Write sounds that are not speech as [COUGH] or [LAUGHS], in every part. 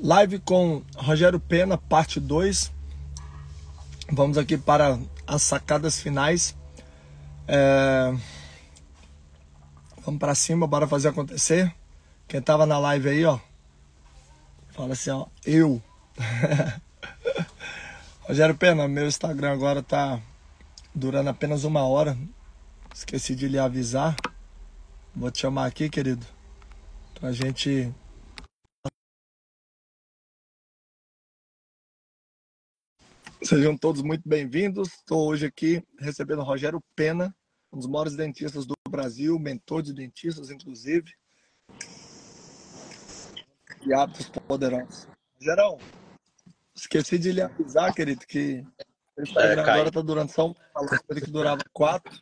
Live com Rogério Pena, parte 2. Vamos aqui para as sacadas finais. É... Vamos para cima, bora fazer acontecer. Quem tava na live aí, ó. Fala assim, ó. Eu. [LAUGHS] Rogério Pena, meu Instagram agora tá durando apenas uma hora. Esqueci de lhe avisar. Vou te chamar aqui, querido. Pra gente Sejam todos muito bem-vindos. Estou hoje aqui recebendo o Rogério Pena, um dos maiores dentistas do Brasil, mentor de dentistas, inclusive. E hábitos poderosos. Gerão, esqueci de lhe avisar, querido, que o Instagram é, agora está durando só um falou que durava quatro.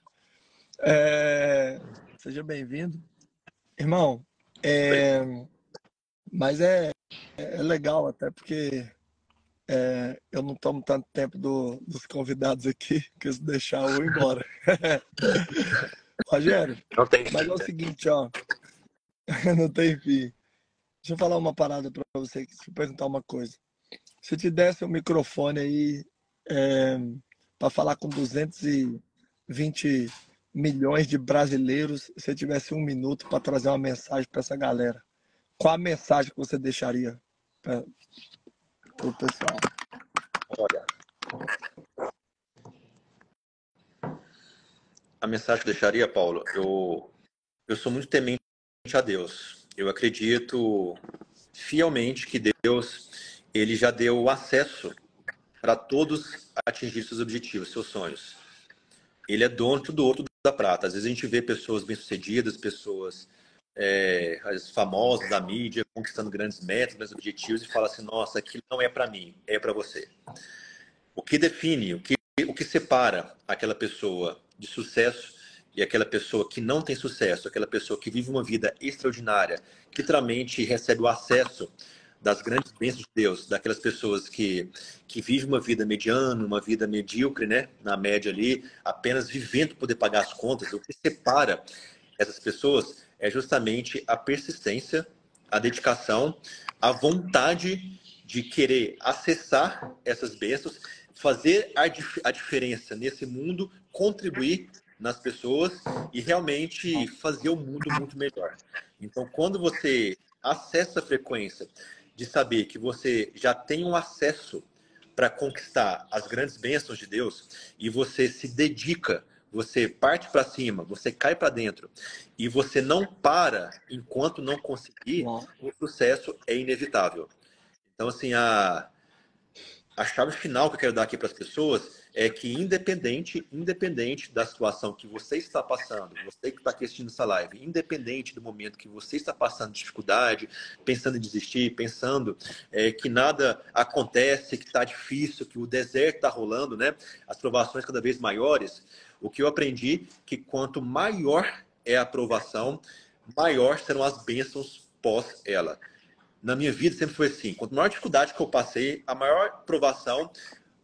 É... Seja bem-vindo. Irmão, é... mas é, é legal até porque é, eu não tomo tanto tempo do, dos convidados aqui, [LAUGHS] que se deixar eu vou embora. [LAUGHS] Rogério, não tem mas é o seguinte, ó. [LAUGHS] não tem fim. Deixa eu falar uma parada para você, deixa eu perguntar uma coisa. Se eu te desse um microfone aí é, para falar com 220 milhões de brasileiros, se tivesse um minuto para trazer uma mensagem para essa galera, qual a mensagem que você deixaria pessoal? Olha. A mensagem que eu deixaria, Paulo, eu, eu sou muito temente a Deus. Eu acredito fielmente que Deus ele já deu acesso para todos atingir seus objetivos, seus sonhos. Ele é dono do outro da prata. Às vezes a gente vê pessoas bem-sucedidas, pessoas é, as famosas da mídia conquistando grandes metas, grandes objetivos e fala assim, nossa, aquilo não é para mim, é para você. O que define, o que, o que separa aquela pessoa de sucesso e aquela pessoa que não tem sucesso, aquela pessoa que vive uma vida extraordinária, que literalmente recebe o acesso das grandes bênçãos de Deus, daquelas pessoas que, que vivem uma vida mediana, uma vida medíocre, né, na média ali, apenas vivendo poder pagar as contas, o que separa essas pessoas é justamente a persistência, a dedicação, a vontade de querer acessar essas bênçãos, fazer a, a diferença nesse mundo, contribuir nas pessoas e realmente fazer o mundo muito melhor. Então, quando você acessa a frequência de saber que você já tem um acesso para conquistar as grandes bênçãos de Deus e você se dedica você parte para cima, você cai para dentro e você não para enquanto não conseguir, o sucesso é inevitável. Então, assim, a, a chave final que eu quero dar aqui para as pessoas é que independente, independente da situação que você está passando, você que está aqui assistindo essa live, independente do momento que você está passando dificuldade, pensando em desistir, pensando é, que nada acontece, que está difícil, que o deserto está rolando, né? As provações cada vez maiores, o que eu aprendi que quanto maior é a aprovação, maior serão as bênçãos pós ela. Na minha vida sempre foi assim. Quanto maior dificuldade que eu passei, a maior aprovação,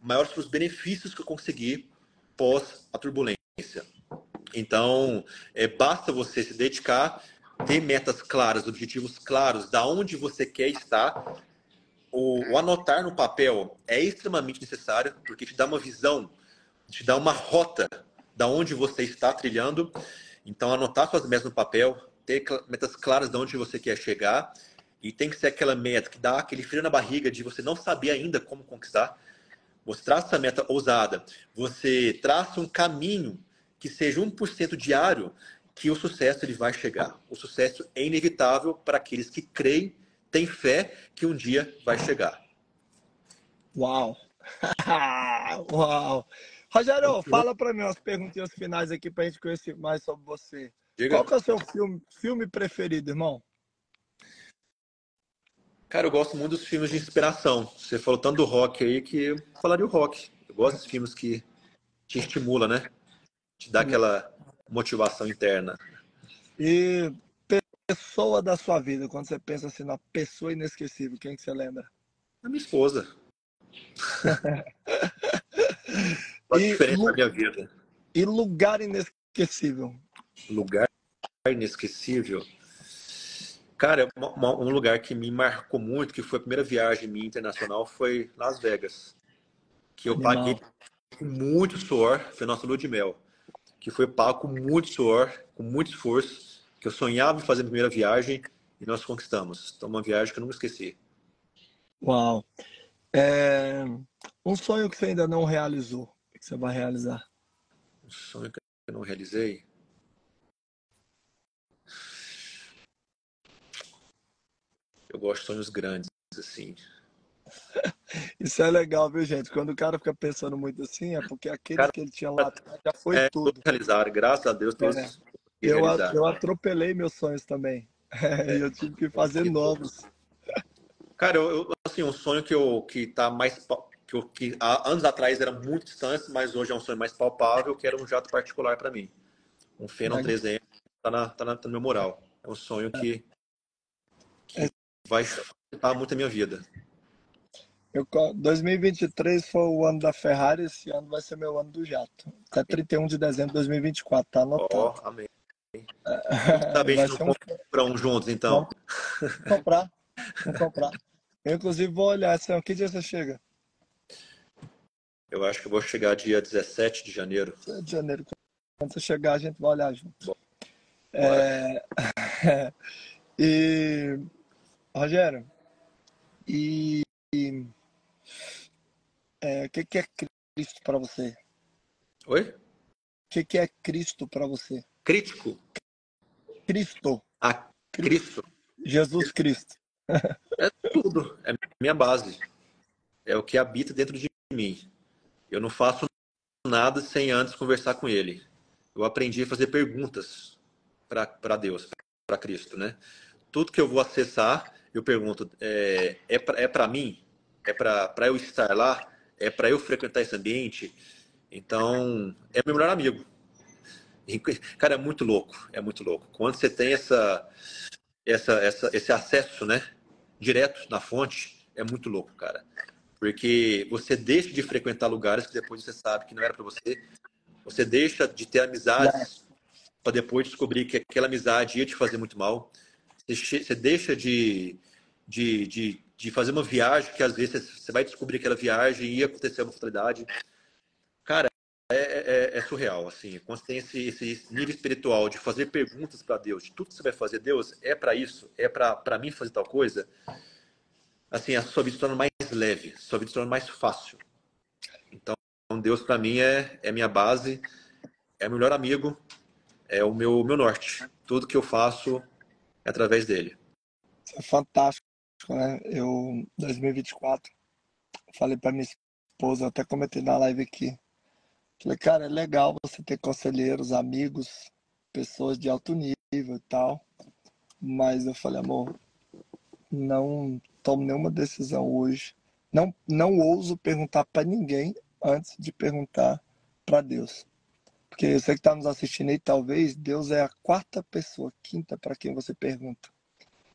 maiores foram os benefícios que eu consegui pós a turbulência. Então, é, basta você se dedicar, ter metas claras, objetivos claros, da onde você quer estar. O, o anotar no papel é extremamente necessário, porque te dá uma visão, te dá uma rota da onde você está trilhando. Então, anotar suas metas no papel, ter metas claras de onde você quer chegar. E tem que ser aquela meta que dá aquele frio na barriga de você não saber ainda como conquistar. Você traça essa meta ousada. Você traça um caminho que seja 1% diário que o sucesso ele vai chegar. O sucesso é inevitável para aqueles que creem, têm fé que um dia vai chegar. Uau! [LAUGHS] Uau! Rogério, fala para mim umas perguntinhas finais aqui para a gente conhecer mais sobre você. Diga. Qual que é o seu filme, filme preferido, irmão? Cara, eu gosto muito dos filmes de inspiração. Você falou tanto do rock aí que eu falaria o rock. Eu gosto dos filmes que te estimula, né? Te dá aquela motivação interna. E pessoa da sua vida, quando você pensa assim na pessoa inesquecível, quem que você lembra? A minha esposa. [LAUGHS] Faz e, diferença na minha vida. E lugar inesquecível? Lugar inesquecível. Cara, uma, um lugar que me marcou muito, que foi a primeira viagem minha internacional, foi Las Vegas. Que eu Animal. paguei com muito suor, foi nossa lua de mel. Que foi pago com muito suor, com muito esforço, que eu sonhava em fazer a primeira viagem e nós conquistamos. Então, uma viagem que eu nunca esqueci. Uau! É... Um sonho que você ainda não realizou, que você vai realizar? Um sonho que eu não realizei? Eu gosto de sonhos grandes, assim. [LAUGHS] Isso é legal, viu, gente? Quando o cara fica pensando muito assim, é porque aquele cara, que ele tinha lá já foi é, tudo. Realizar, graças a Deus, todos é. eu, eu atropelei meus sonhos também. [LAUGHS] É, eu tive que fazer novos. Cara, eu, eu, assim, um sonho que eu que tá mais que, eu, que há anos atrás era muito distante, mas hoje é um sonho mais palpável, que era um jato particular para mim. Um Phenom 300 tá, na, tá, na, tá no meu moral. É um sonho que, que é. vai facilitar muito a minha vida. Eu, 2023 foi o ano da Ferrari, esse ano vai ser meu ano do jato. Até 31 de dezembro de 2024, tá anotado. Oh, amém. Tá bem, não um... comprar um juntos, então. Vamos comprar, vamos comprar. Eu, inclusive, vou olhar, assim, que dia você chega? Eu acho que eu vou chegar dia 17 de janeiro. 17 de janeiro. Quando você chegar, a gente vai olhar junto. Bom, é... [LAUGHS] e... Rogério, e é, o que, que é Cristo para você? Oi? O que, que é Cristo para você? Crítico? Cristo. Ah, Cristo. Jesus Cristo. É tudo. É minha base. É o que habita dentro de mim. Eu não faço nada sem antes conversar com Ele. Eu aprendi a fazer perguntas para Deus, para Cristo, né? Tudo que eu vou acessar, eu pergunto: é, é para é mim? É para eu estar lá? é para eu frequentar esse ambiente. Então, é meu melhor amigo. Cara, é muito louco, é muito louco. Quando você tem essa, essa, essa, esse acesso, né, direto na fonte, é muito louco, cara. Porque você deixa de frequentar lugares que depois você sabe que não era para você. Você deixa de ter amizades para depois descobrir que aquela amizade ia te fazer muito mal. Você deixa de, de, de de fazer uma viagem que às vezes você vai descobrir aquela viagem e ia acontecer uma fatalidade. Cara, é, é, é, surreal, assim. Quando tem esse, esse nível espiritual de fazer perguntas para Deus, de tudo que você vai fazer, Deus, é para isso? É para mim fazer tal coisa? Assim, a sua vida se torna mais leve, sua vida se torna mais fácil. Então, Deus para mim é, é minha base, é meu melhor amigo, é o meu, meu norte. Tudo que eu faço é através dele. É fantástico né? Eu, 2024, falei para minha esposa, até comentei na live aqui. Falei, cara, é legal você ter conselheiros, amigos, pessoas de alto nível e tal. Mas eu falei, amor, não tomo nenhuma decisão hoje. Não, não ouso perguntar para ninguém antes de perguntar para Deus. Porque você que está nos assistindo aí, talvez Deus é a quarta pessoa, quinta para quem você pergunta.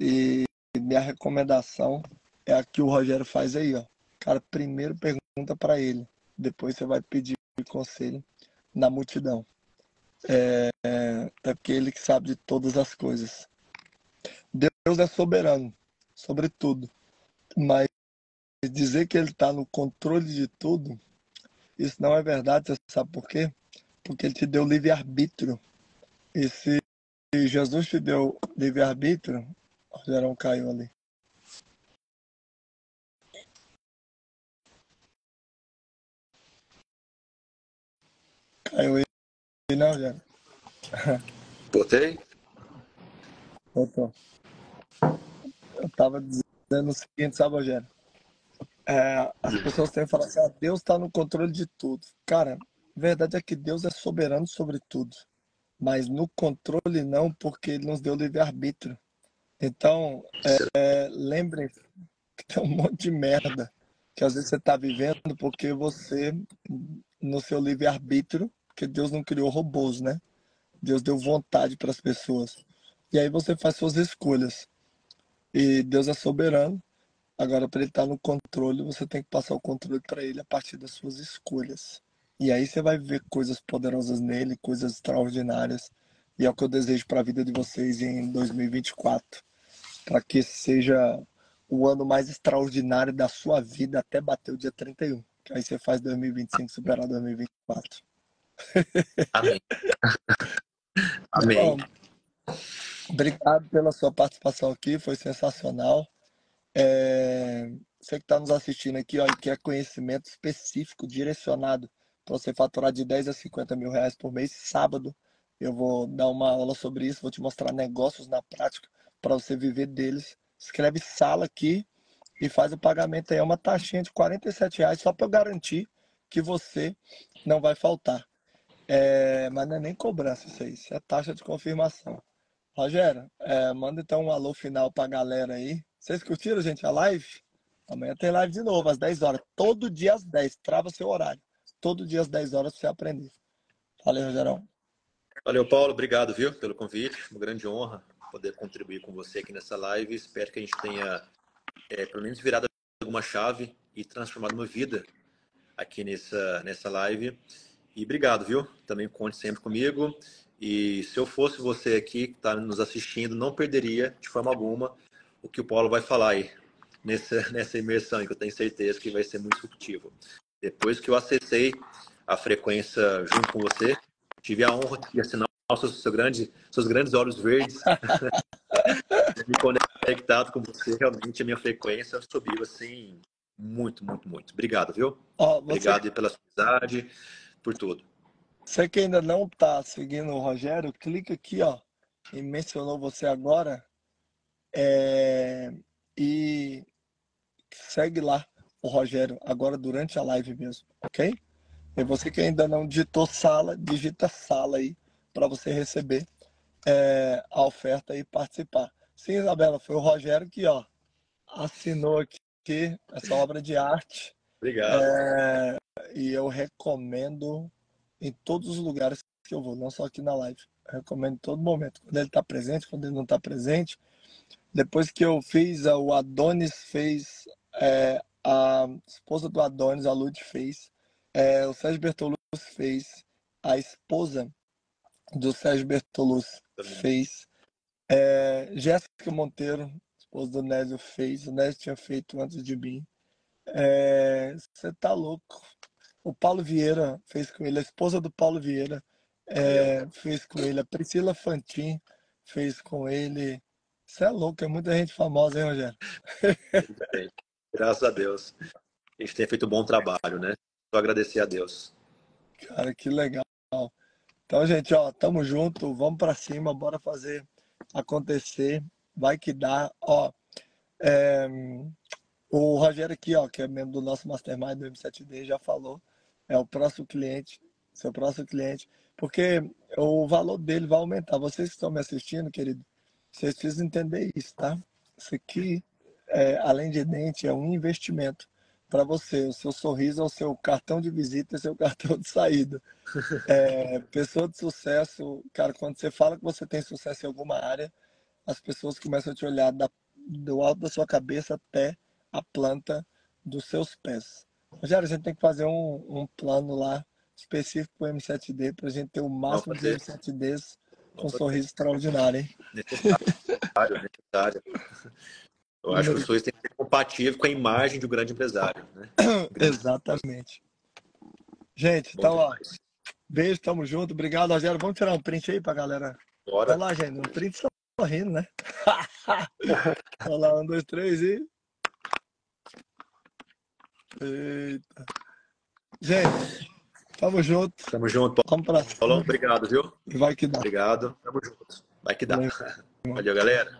E minha recomendação é a que o Rogério faz aí, ó. Cara, primeiro pergunta para ele, depois você vai pedir conselho na multidão. É, é porque ele que sabe de todas as coisas. Deus é soberano sobre tudo, mas dizer que ele está no controle de tudo, isso não é verdade. Você sabe por quê? Porque ele te deu livre-arbítrio. E se Jesus te deu livre-arbítrio, o Gerão caiu ali. Caiu aí, não, Gerão? [LAUGHS] Botei? Botou. Eu tava dizendo o seguinte, sabe, Rogério? É, as pessoas têm que falar assim, ah, Deus está no controle de tudo. Cara, a verdade é que Deus é soberano sobre tudo. Mas no controle não, porque ele nos deu livre-arbítrio. Então, é, lembrem que tem um monte de merda que às vezes você está vivendo porque você, no seu livre-arbítrio, porque Deus não criou robôs, né? Deus deu vontade para as pessoas. E aí você faz suas escolhas. E Deus é soberano. Agora, para ele estar tá no controle, você tem que passar o controle para ele a partir das suas escolhas. E aí você vai ver coisas poderosas nele, coisas extraordinárias. E é o que eu desejo para a vida de vocês em 2024 para que seja o ano mais extraordinário da sua vida até bater o dia 31. Que aí você faz 2025 superar 2024. Amém. [LAUGHS] Amém. Bom, obrigado pela sua participação aqui, foi sensacional. É, você que está nos assistindo aqui, ó, e quer conhecimento específico, direcionado para você faturar de 10 a 50 mil reais por mês, sábado eu vou dar uma aula sobre isso, vou te mostrar negócios na prática para você viver deles. Escreve sala aqui e faz o pagamento aí. É uma taxinha de 47 reais só para eu garantir que você não vai faltar. É, mas não é nem cobrança isso aí, isso é taxa de confirmação. Rogério, é, manda então um alô final para a galera aí. Vocês curtiram, gente, a live? Amanhã tem live de novo, às 10 horas. Todo dia às 10. Trava seu horário. Todo dia às 10 horas você aprender. Valeu, Rogerão. Valeu, Paulo. Obrigado, viu, pelo convite. Uma grande honra poder contribuir com você aqui nessa live. Espero que a gente tenha, é, pelo menos, virado alguma chave e transformado uma vida aqui nessa, nessa live. E obrigado, viu? Também conte sempre comigo. E se eu fosse você aqui que está nos assistindo, não perderia de forma alguma o que o Paulo vai falar aí nessa, [LAUGHS] nessa imersão, que eu tenho certeza que vai ser muito disruptivo. Depois que eu acessei a frequência junto com você, tive a honra de assinar seus, seu grande, seus grandes olhos verdes. [LAUGHS] Me conectado com você, realmente a minha frequência subiu assim muito, muito, muito. Obrigado, viu? Oh, você... Obrigado pela sua amizade, por tudo. Você que ainda não está seguindo o Rogério, clica aqui, ó, e mencionou você agora, é... e segue lá o Rogério agora durante a live mesmo, ok? E você que ainda não digitou sala, digita sala aí para você receber é, a oferta e participar. Sim, Isabela, foi o Rogério que ó, assinou aqui essa obra de arte. Obrigado. É, e eu recomendo em todos os lugares que eu vou, não só aqui na live. Eu recomendo em todo momento. Quando ele está presente, quando ele não está presente. Depois que eu fiz, o Adonis fez é, a esposa do Adonis, a Lud, fez, é, o Sérgio Bertolucci fez, a esposa do Sérgio Bertolucci fez, é, Jéssica Monteiro, esposa do Nésio, fez, o Nésio tinha feito antes de mim. Você é, tá louco. O Paulo Vieira fez com ele, a esposa do Paulo Vieira é, fez com ele, a Priscila Fantin fez com ele. Você é louco, é muita gente famosa, hein, Rogério? Graças a Deus. A gente tem feito um bom trabalho, né? Só agradecer a Deus. Cara, que legal. Então, gente, ó, tamo junto, vamos para cima, bora fazer acontecer. Vai que dá. Ó, é, o Rogério aqui, ó, que é membro do nosso Mastermind do M7D, já falou. É o próximo cliente, seu próximo cliente, porque o valor dele vai aumentar. Vocês que estão me assistindo, querido, vocês precisam entender isso, tá? Isso aqui é, além de dente, é um investimento para você. O seu sorriso é o seu cartão de visita, é o seu [LAUGHS] cartão de saída. É, pessoa de sucesso, cara, quando você fala que você tem sucesso em alguma área, as pessoas começam a te olhar da, do alto da sua cabeça até a planta dos seus pés. Rogério, a gente tem que fazer um, um plano lá específico para o M7D para a gente ter o máximo de M7Ds com um sorriso extraordinário, hein? Necessário, necessário. Eu acho que os dois têm que ser compatíveis com a imagem de um grande empresário. Né? [COUGHS] Exatamente. Gente, Bom então, demais. ó. Beijo, tamo junto. Obrigado, Rogério. Vamos tirar um print aí pra galera. Bora. Vai lá, gente. Um print só rindo, né? [LAUGHS] Vamos lá, um, dois, três e. Eita. Gente, tamo junto. Tamo junto. Vamos pra. Falou, obrigado, viu? Vai que dá. Obrigado. Tamo junto. Vai que dá. Valeu, Valeu galera.